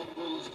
all those